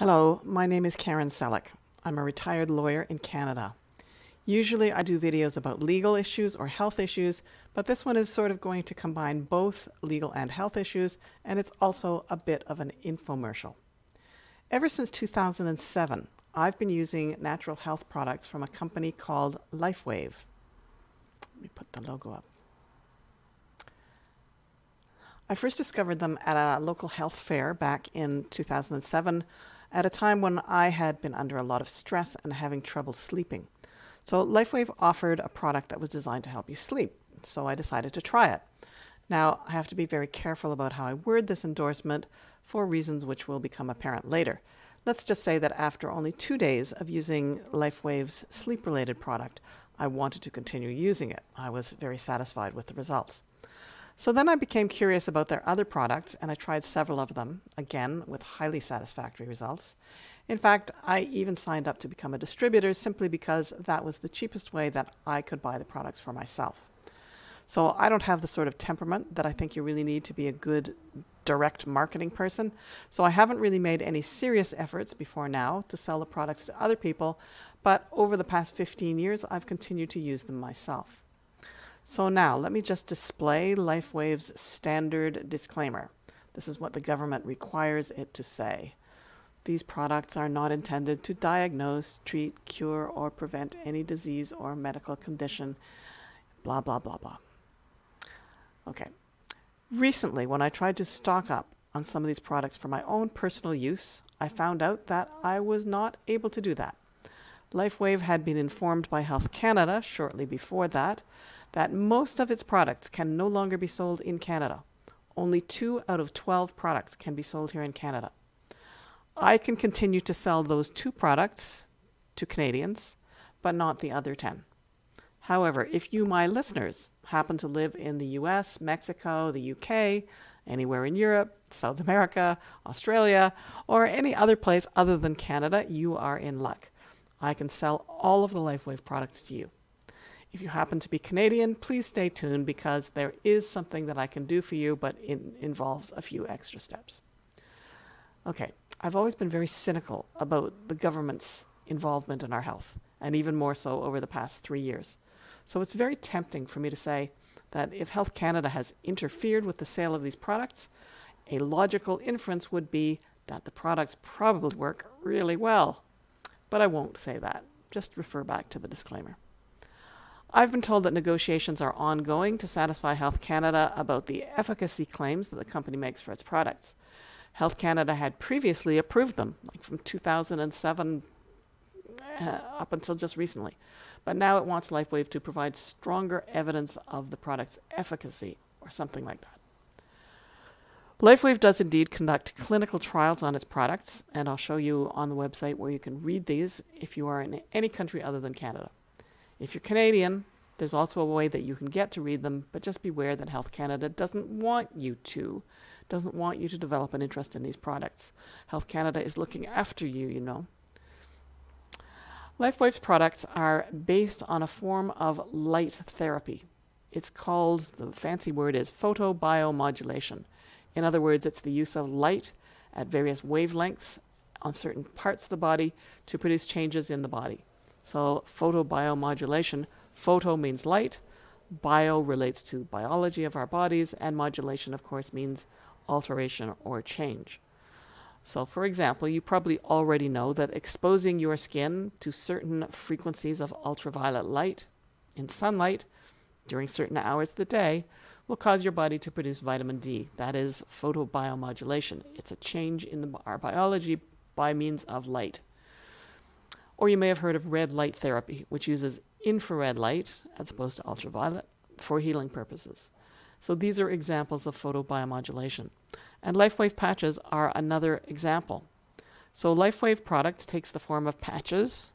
Hello, my name is Karen Selick. I'm a retired lawyer in Canada. Usually I do videos about legal issues or health issues, but this one is sort of going to combine both legal and health issues, and it's also a bit of an infomercial. Ever since 2007, I've been using natural health products from a company called LifeWave. Let me put the logo up. I first discovered them at a local health fair back in 2007 at a time when I had been under a lot of stress and having trouble sleeping. So LifeWave offered a product that was designed to help you sleep, so I decided to try it. Now, I have to be very careful about how I word this endorsement for reasons which will become apparent later. Let's just say that after only two days of using LifeWave's sleep related product, I wanted to continue using it. I was very satisfied with the results. So then I became curious about their other products and I tried several of them, again with highly satisfactory results. In fact, I even signed up to become a distributor simply because that was the cheapest way that I could buy the products for myself. So I don't have the sort of temperament that I think you really need to be a good direct marketing person. So I haven't really made any serious efforts before now to sell the products to other people, but over the past 15 years, I've continued to use them myself. So now let me just display LifeWave's standard disclaimer. This is what the government requires it to say. These products are not intended to diagnose, treat, cure, or prevent any disease or medical condition, blah, blah, blah, blah. Okay. Recently, when I tried to stock up on some of these products for my own personal use, I found out that I was not able to do that. LifeWave had been informed by Health Canada shortly before that that most of its products can no longer be sold in Canada. Only two out of 12 products can be sold here in Canada. I can continue to sell those two products to Canadians, but not the other 10. However, if you, my listeners, happen to live in the US, Mexico, the UK, anywhere in Europe, South America, Australia, or any other place other than Canada, you are in luck. I can sell all of the LifeWave products to you. If you happen to be Canadian, please stay tuned because there is something that I can do for you, but it involves a few extra steps. Okay, I've always been very cynical about the government's involvement in our health, and even more so over the past three years. So it's very tempting for me to say that if Health Canada has interfered with the sale of these products, a logical inference would be that the products probably work really well. But I won't say that. Just refer back to the disclaimer. I've been told that negotiations are ongoing to satisfy Health Canada about the efficacy claims that the company makes for its products. Health Canada had previously approved them, like from 2007 uh, up until just recently. But now it wants LifeWave to provide stronger evidence of the product's efficacy, or something like that. LifeWave does indeed conduct clinical trials on its products, and I'll show you on the website where you can read these if you are in any country other than Canada. If you're Canadian, there's also a way that you can get to read them, but just beware that Health Canada doesn't want you to, doesn't want you to develop an interest in these products. Health Canada is looking after you, you know. LifeWave's products are based on a form of light therapy. It's called, the fancy word is photobiomodulation. In other words, it's the use of light at various wavelengths on certain parts of the body to produce changes in the body. So photobiomodulation, photo means light, bio relates to biology of our bodies, and modulation, of course, means alteration or change. So, for example, you probably already know that exposing your skin to certain frequencies of ultraviolet light in sunlight during certain hours of the day will cause your body to produce vitamin D. That is photobiomodulation. It's a change in the, our biology by means of light. Or you may have heard of red light therapy, which uses infrared light as opposed to ultraviolet for healing purposes. So these are examples of photobiomodulation. And LifeWave patches are another example. So LifeWave products takes the form of patches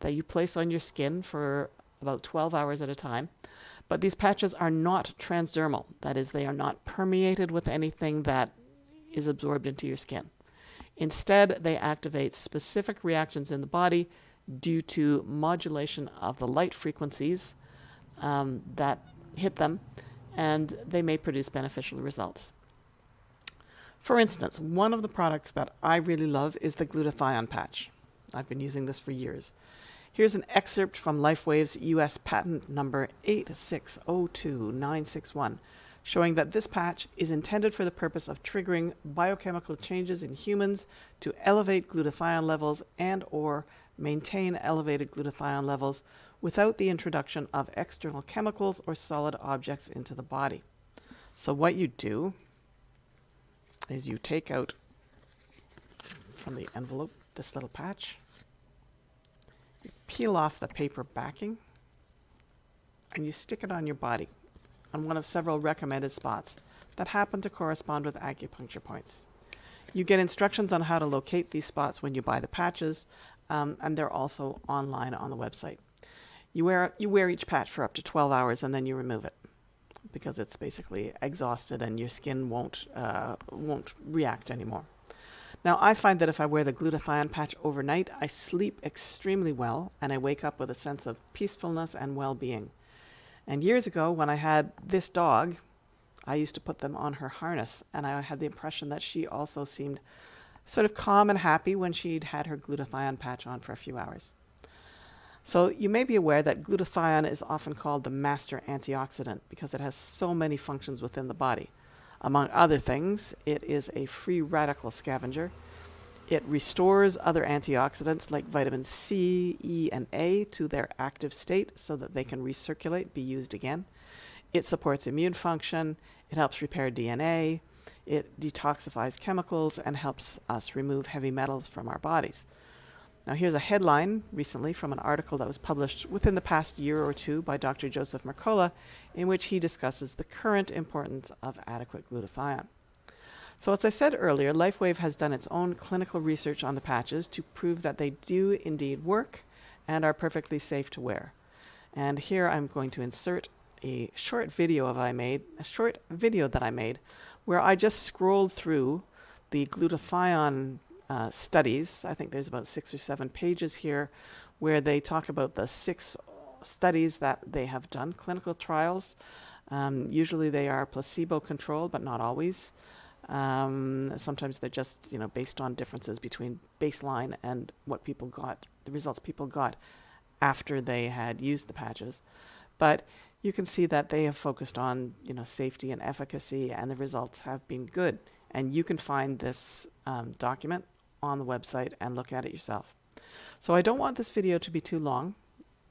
that you place on your skin for about 12 hours at a time. But these patches are not transdermal. That is, they are not permeated with anything that is absorbed into your skin. Instead, they activate specific reactions in the body due to modulation of the light frequencies um, that hit them, and they may produce beneficial results. For instance, one of the products that I really love is the glutathione patch. I've been using this for years. Here's an excerpt from LifeWave's US patent number 8602961, showing that this patch is intended for the purpose of triggering biochemical changes in humans to elevate glutathione levels and or maintain elevated glutathione levels without the introduction of external chemicals or solid objects into the body. So what you do is you take out from the envelope this little patch, peel off the paper backing, and you stick it on your body on one of several recommended spots that happen to correspond with acupuncture points. You get instructions on how to locate these spots when you buy the patches, um, and they're also online on the website. You wear, you wear each patch for up to 12 hours and then you remove it because it's basically exhausted and your skin won't, uh, won't react anymore. Now, I find that if I wear the glutathione patch overnight, I sleep extremely well and I wake up with a sense of peacefulness and well being. And years ago, when I had this dog, I used to put them on her harness, and I had the impression that she also seemed sort of calm and happy when she'd had her glutathione patch on for a few hours. So you may be aware that glutathione is often called the master antioxidant because it has so many functions within the body. Among other things, it is a free radical scavenger. It restores other antioxidants like vitamin C, E, and A to their active state so that they can recirculate, be used again. It supports immune function. It helps repair DNA. It detoxifies chemicals and helps us remove heavy metals from our bodies. Now, here's a headline recently from an article that was published within the past year or two by Dr. Joseph Mercola, in which he discusses the current importance of adequate glutathione. So, as I said earlier, LifeWave has done its own clinical research on the patches to prove that they do indeed work and are perfectly safe to wear. And here I'm going to insert a short video of I made, a short video that I made, where I just scrolled through the glutathione uh, studies. I think there's about six or seven pages here where they talk about the six studies that they have done, clinical trials. Um, usually they are placebo controlled, but not always. Um, sometimes they're just you know based on differences between baseline and what people got, the results people got after they had used the patches. But you can see that they have focused on you know safety and efficacy, and the results have been good. And you can find this um, document on the website and look at it yourself. So I don't want this video to be too long.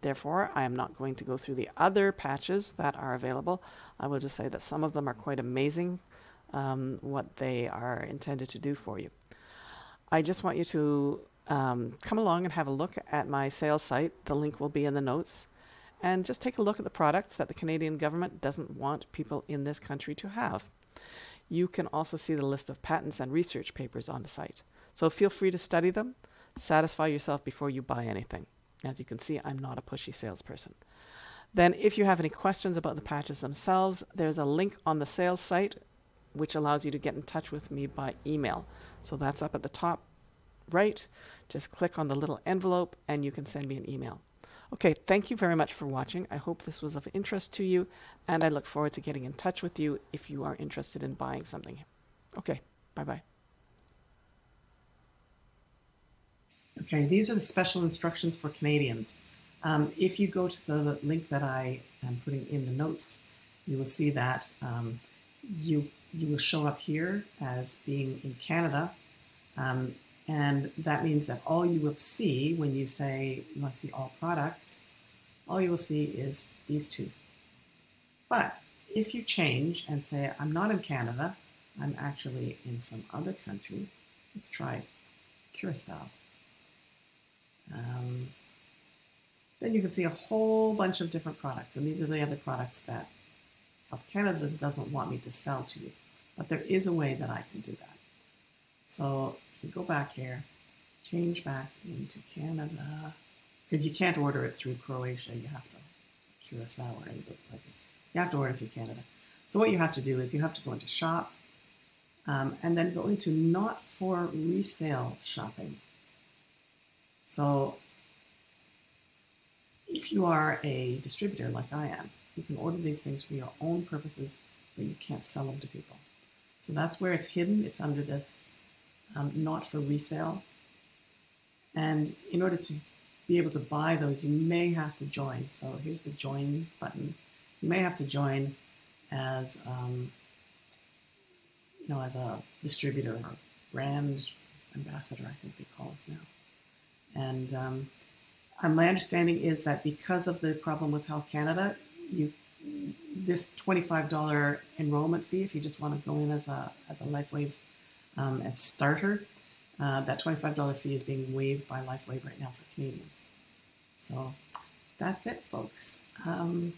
Therefore, I am not going to go through the other patches that are available. I will just say that some of them are quite amazing, um, what they are intended to do for you. I just want you to um, come along and have a look at my sales site. The link will be in the notes. And just take a look at the products that the Canadian government doesn't want people in this country to have. You can also see the list of patents and research papers on the site. So feel free to study them. Satisfy yourself before you buy anything. As you can see, I'm not a pushy salesperson. Then, if you have any questions about the patches themselves, there's a link on the sales site which allows you to get in touch with me by email. So that's up at the top right. Just click on the little envelope and you can send me an email. Okay, thank you very much for watching. I hope this was of interest to you, and I look forward to getting in touch with you if you are interested in buying something. Okay, bye bye. Okay, these are the special instructions for Canadians. Um, if you go to the link that I am putting in the notes, you will see that um, you you will show up here as being in Canada, um, and that means that all you will see when you say you want to see all products, all you will see is these two. But if you change and say I'm not in Canada, I'm actually in some other country, let's try Curacao. Um, then you can see a whole bunch of different products, and these are the other products that Health Canada doesn't want me to sell to you. But there is a way that I can do that. So if you go back here, change back into Canada, because you can't order it through Croatia. You have to Curacao or any of those places. You have to order through Canada. So what you have to do is you have to go into shop um, and then go into not for resale shopping. So if you are a distributor like I am, you can order these things for your own purposes, but you can't sell them to people. So that's where it's hidden. It's under this um, not for resale. And in order to be able to buy those, you may have to join. So here's the join button. You may have to join as um, you know as a distributor or brand ambassador, I think they call us now. And um, my understanding is that because of the problem with Health Canada, you this $25 enrollment fee, if you just want to go in as a as a LifeWave um, as starter, uh, that $25 fee is being waived by LifeWave right now for Canadians. So that's it, folks. Um,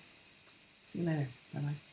see you later. Bye bye.